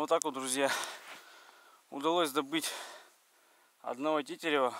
Вот так вот, друзья, удалось добыть одного тетерева.